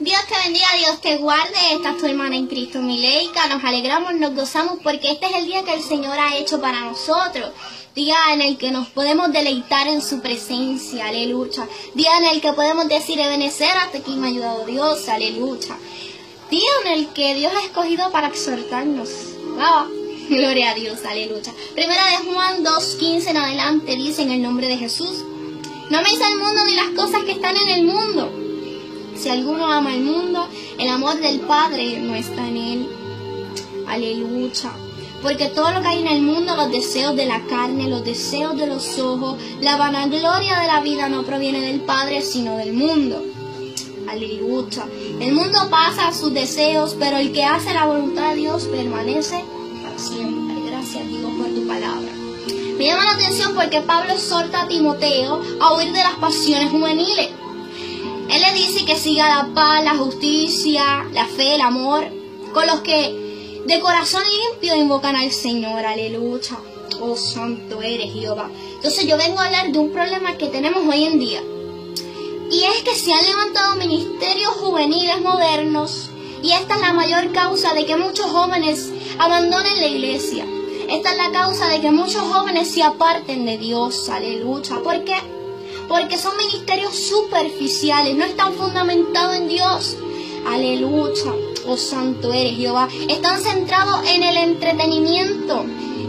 Dios te bendiga, Dios te guarde. Esta es tu hermana en Cristo, Mileica. Nos alegramos, nos gozamos porque este es el día que el Señor ha hecho para nosotros. Día en el que nos podemos deleitar en su presencia, aleluya. Día en el que podemos decir, Ebenecer, hasta aquí me ha ayudado Dios, aleluya. Día en el que Dios ha escogido para exhortarnos. Gloria a Dios, aleluya. Primera de Juan 2.15 en adelante dice en el nombre de Jesús. No améis al mundo ni las cosas que están en el mundo. Si alguno ama el mundo, el amor del Padre no está en él. Aleluya. Porque todo lo que hay en el mundo, los deseos de la carne, los deseos de los ojos, la vanagloria de la vida no proviene del Padre, sino del mundo. Aleluya. El mundo pasa sus deseos, pero el que hace la voluntad de Dios permanece para siempre. Gracias Dios por tu palabra. Me llama la atención porque Pablo exhorta a Timoteo a huir de las pasiones juveniles. Él le dice que siga la paz, la justicia, la fe, el amor, con los que de corazón limpio invocan al Señor. Aleluya. Oh, santo eres Jehová. Entonces yo vengo a hablar de un problema que tenemos hoy en día. Y es que se han levantado ministerios juveniles modernos y esta es la mayor causa de que muchos jóvenes abandonen la iglesia. Esta es la causa de que muchos jóvenes se aparten de Dios. Aleluya. ¿Por qué? Porque son ministerios superficiales, no están fundamentados en Dios. Aleluya. Oh santo eres Jehová. Están centrados en el entretenimiento,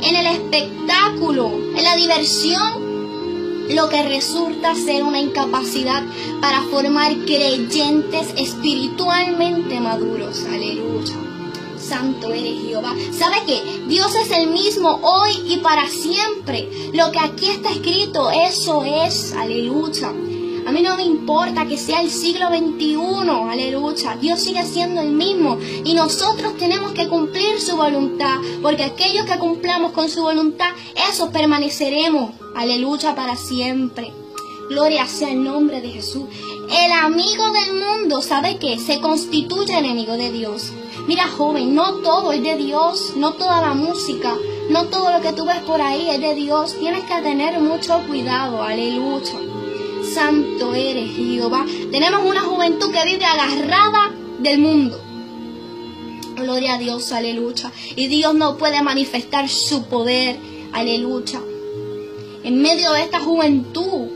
en el espectáculo, en la diversión, lo que resulta ser una incapacidad para formar creyentes espiritualmente maduros. Aleluya. Santo eres Jehová. ¿Sabe qué? Dios es el mismo hoy y para siempre. Lo que aquí está escrito, eso es. Aleluya. A mí no me importa que sea el siglo XXI, aleluya. Dios sigue siendo el mismo y nosotros tenemos que cumplir su voluntad, porque aquellos que cumplamos con su voluntad, esos permaneceremos, aleluya, para siempre. Gloria sea el nombre de Jesús. El amigo del mundo, ¿sabe qué? Se constituye enemigo de Dios. Mira, joven, no todo es de Dios, no toda la música, no todo lo que tú ves por ahí es de Dios. Tienes que tener mucho cuidado, aleluya. Santo eres Jehová. Tenemos una juventud que vive agarrada del mundo. Gloria a Dios, aleluya. Y Dios no puede manifestar su poder, aleluya. En medio de esta juventud,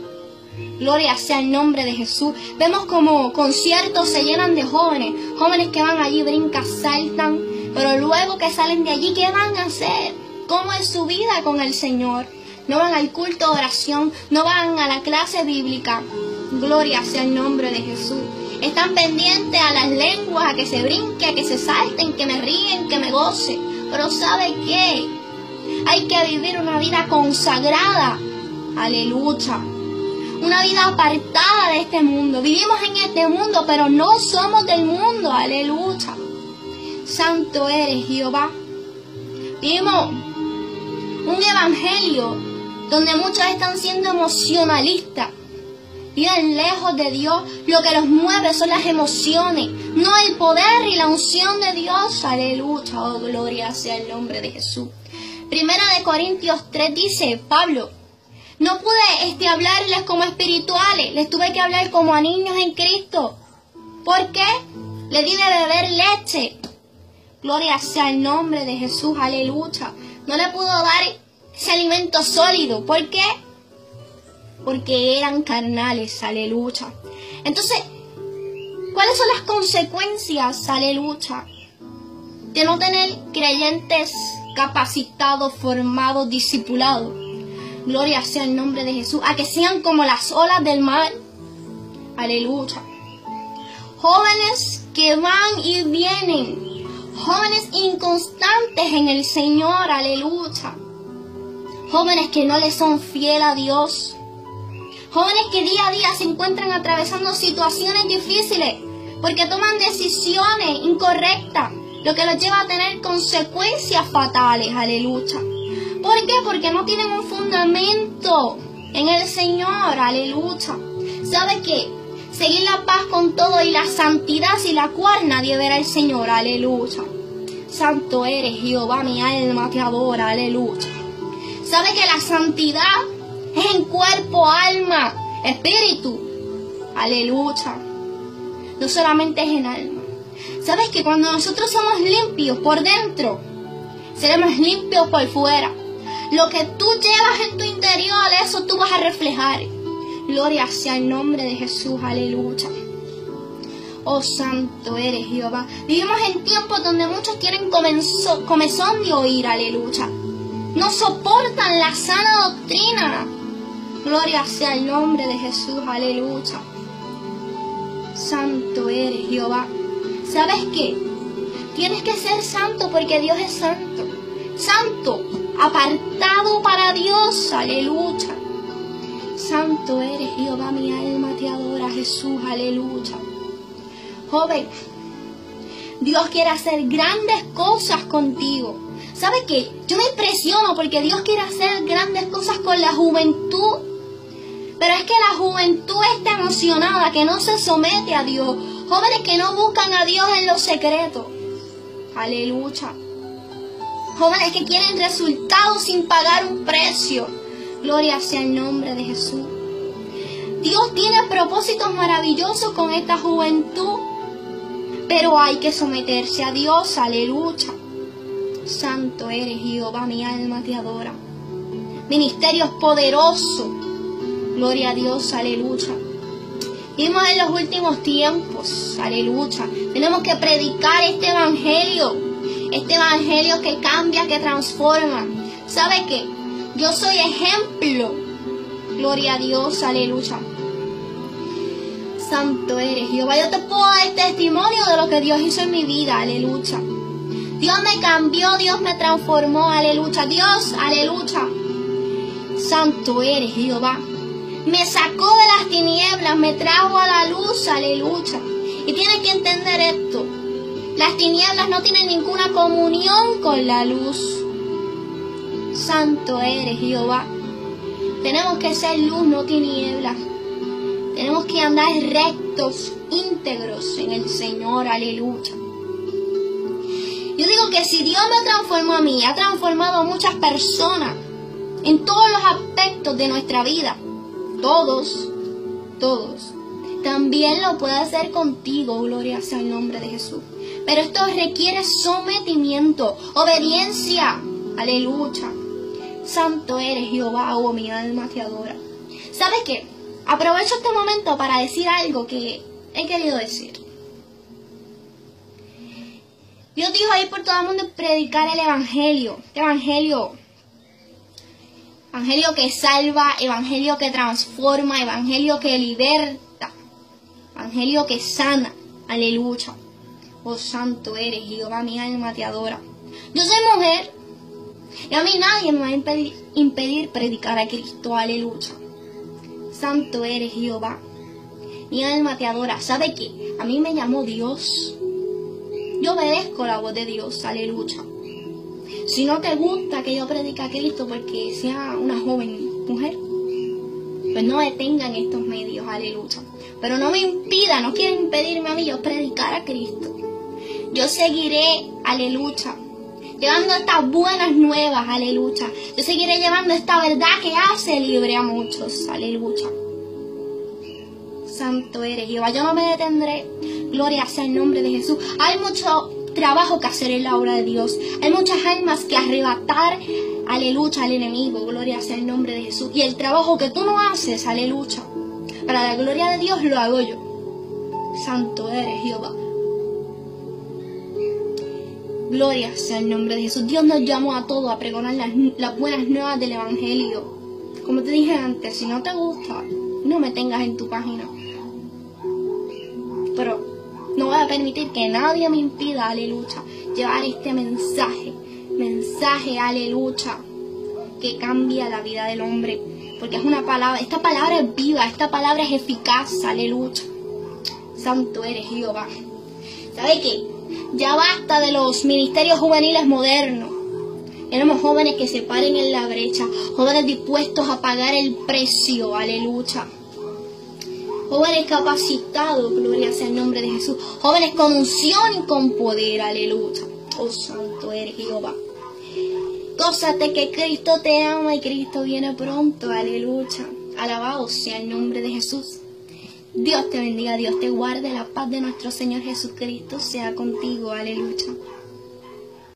gloria sea el nombre de Jesús. Vemos como conciertos se llenan de jóvenes, jóvenes que van allí, brincan, saltan, pero luego que salen de allí, ¿qué van a hacer? ¿Cómo es su vida con el Señor? no van al culto de oración, no van a la clase bíblica. Gloria sea el nombre de Jesús. Están pendientes a las lenguas, a que se brinque, a que se salten, que me ríen, que me goce. Pero ¿sabe qué? Hay que vivir una vida consagrada. Aleluya. Una vida apartada de este mundo. Vivimos en este mundo, pero no somos del mundo. Aleluya. Santo eres Jehová. Vivimos un evangelio donde muchos están siendo emocionalistas. Viven lejos de Dios, lo que los mueve son las emociones, no el poder y la unción de Dios. Aleluya, oh gloria sea el nombre de Jesús. Primera de Corintios 3 dice, Pablo, no pude este, hablarles como espirituales, les tuve que hablar como a niños en Cristo. ¿Por qué? Le di de beber leche. Gloria sea el nombre de Jesús, aleluya. No le pudo dar ese alimento sólido. ¿Por qué? Porque eran carnales, aleluya. Entonces, ¿cuáles son las consecuencias, aleluya, de no tener creyentes capacitados, formados, discipulados? Gloria sea el nombre de Jesús. A que sean como las olas del mar. Aleluya. Jóvenes que van y vienen. Jóvenes inconstantes en el Señor. Aleluya jóvenes que no le son fiel a Dios, jóvenes que día a día se encuentran atravesando situaciones difíciles porque toman decisiones incorrectas, lo que los lleva a tener consecuencias fatales, aleluya. ¿Por qué? Porque no tienen un fundamento en el Señor, aleluya. ¿Sabe qué? Seguir la paz con todo y la santidad y la cual nadie verá al Señor, aleluya. Santo eres Jehová, mi alma te adora, aleluya. ¿Sabe que la santidad es en cuerpo, alma, espíritu? Aleluya. no solamente es en alma. ¿Sabes que cuando nosotros somos limpios por dentro, seremos limpios por fuera? Lo que tú llevas en tu interior, eso tú vas a reflejar. Gloria sea el nombre de Jesús, aleluya. Oh santo eres Jehová. Vivimos en tiempos donde muchos tienen comezón de oír, aleluya. No soportan la sana doctrina. Gloria sea el nombre de Jesús, aleluya. Santo eres Jehová. ¿Sabes qué? Tienes que ser santo porque Dios es santo. Santo, apartado para Dios, aleluya. Santo eres Jehová, mi alma te adora, Jesús, aleluya. Joven, Dios quiere hacer grandes cosas contigo. ¿Sabes qué? Yo me impresiono porque Dios quiere hacer grandes cosas con la juventud. Pero es que la juventud está emocionada, que no se somete a Dios. Jóvenes que no buscan a Dios en lo secreto. Aleluya. Jóvenes que quieren resultados sin pagar un precio. Gloria sea el nombre de Jesús. Dios tiene propósitos maravillosos con esta juventud. Pero hay que someterse a Dios, aleluya. Santo eres Jehová, mi alma te adora. Ministerio poderoso. Gloria a Dios, aleluya. Vivimos en los últimos tiempos, aleluya. Tenemos que predicar este evangelio. Este evangelio que cambia, que transforma. ¿Sabe qué? Yo soy ejemplo. Gloria a Dios, aleluya santo eres, Jehová. Yo te puedo dar testimonio de lo que Dios hizo en mi vida, aleluya. Dios me cambió, Dios me transformó, aleluya. Dios, aleluya. Santo eres, Jehová. Me sacó de las tinieblas, me trajo a la luz, aleluya. Y tienes que entender esto. Las tinieblas no tienen ninguna comunión con la luz. Santo eres, Jehová. Tenemos que ser luz, no tinieblas. Tenemos que andar rectos, íntegros en el Señor, aleluya. Yo digo que si Dios me transformó a mí, ha transformado a muchas personas en todos los aspectos de nuestra vida, todos, todos, también lo puede hacer contigo, gloria sea el nombre de Jesús. Pero esto requiere sometimiento, obediencia, aleluya. Santo eres Jehová, oh mi alma te adora. ¿Sabes qué? Aprovecho este momento para decir algo que he querido decir. Dios dijo ahí por todo el mundo predicar el Evangelio. Evangelio. Evangelio que salva, Evangelio que transforma, Evangelio que liberta, Evangelio que sana. Aleluya. Oh santo eres, Jehová, mi alma te adora. Yo soy mujer y a mí nadie me va a impedir, predicar a Cristo. Aleluya. Santo eres Jehová. Mi alma te adora. ¿Sabe qué? A mí me llamó Dios. Yo obedezco la voz de Dios. Aleluya. Si no te gusta que yo predique a Cristo porque sea una joven mujer, pues no detengan estos medios. Aleluya. Pero no me impida, no quieren impedirme a mí yo predicar a Cristo. Yo seguiré, aleluya, llevando estas buenas nuevas, aleluya. Yo seguiré llevando esta verdad que hace libre a muchos, aleluya. Santo eres Jehová, yo no me detendré. Gloria sea el nombre de Jesús. Hay mucho trabajo que hacer en la obra de Dios. Hay muchas almas que arrebatar, aleluya, al enemigo. Gloria sea el nombre de Jesús. Y el trabajo que tú no haces, aleluya. Para la gloria de Dios lo hago yo. Santo eres Jehová. Gloria sea el nombre de Jesús. Dios nos llamó a todos a pregonar las, buenas nuevas del Evangelio. Como te dije antes, si no te gusta, no me tengas en tu página. Pero no voy a permitir que nadie me impida, aleluya, llevar este mensaje. Mensaje, aleluya, que cambia la vida del hombre. Porque es una palabra, esta palabra es viva, esta palabra es eficaz, aleluya. Santo eres Jehová. ¿Sabe qué? Ya basta de los ministerios juveniles modernos. Queremos jóvenes que se paren en la brecha, jóvenes dispuestos a pagar el precio, aleluya. Jóvenes capacitados, gloria sea el nombre de Jesús. Jóvenes con unción y con poder, aleluya. Oh santo eres Jehová. Gózate que Cristo te ama y Cristo viene pronto, aleluya. Alabado sea el nombre de Jesús. Dios te bendiga, Dios te guarde, la paz de nuestro Señor Jesucristo sea contigo. Aleluya.